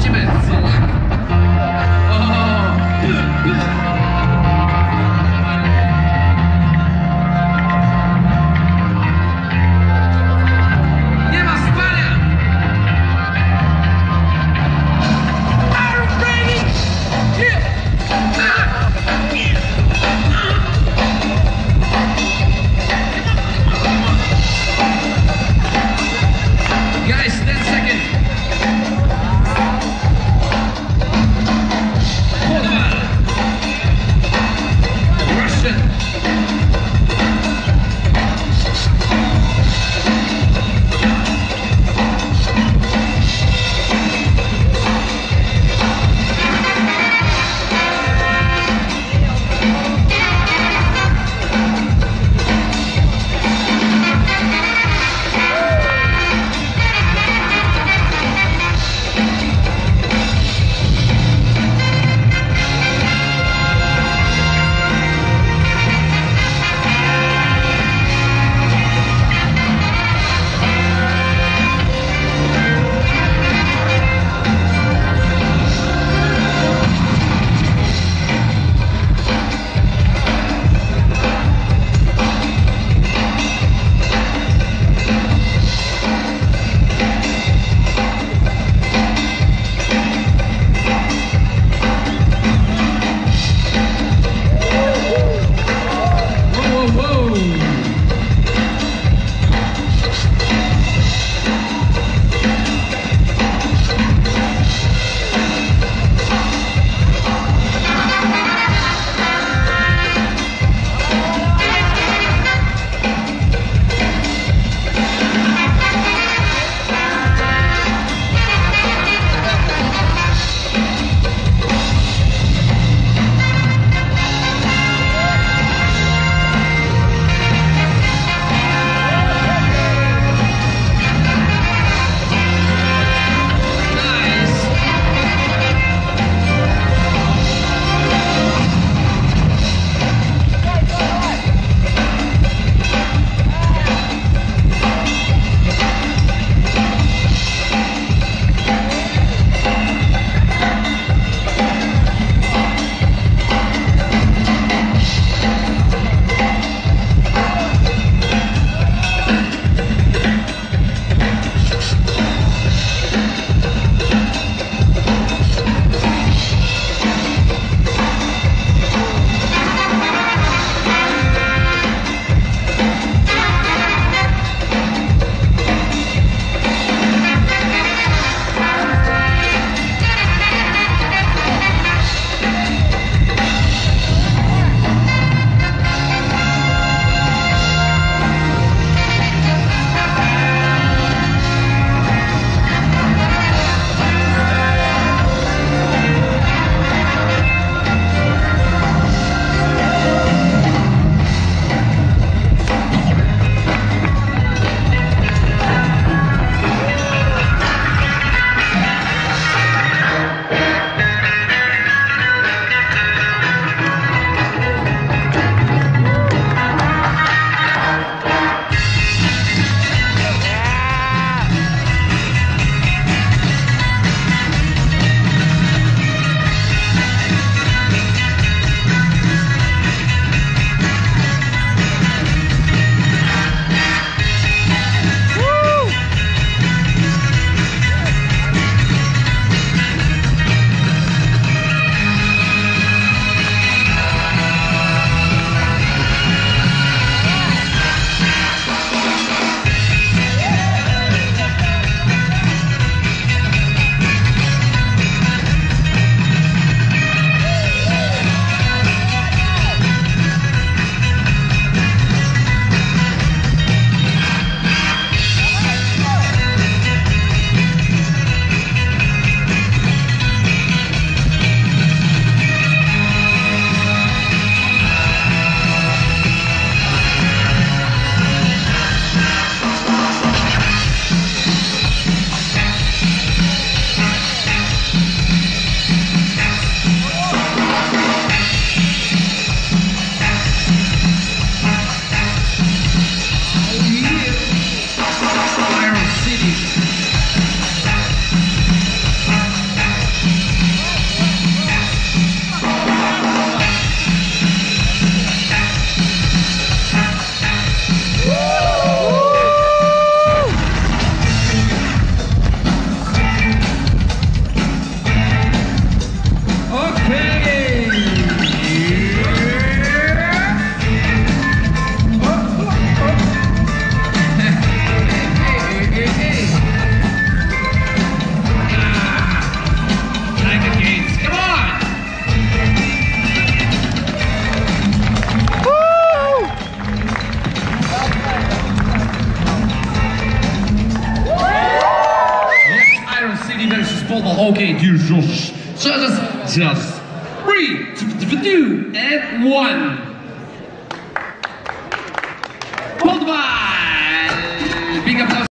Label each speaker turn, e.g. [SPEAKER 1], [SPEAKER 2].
[SPEAKER 1] 基本上是
[SPEAKER 2] hockey du jour. Just, just. Three, two, and one. Hold by. Big applause.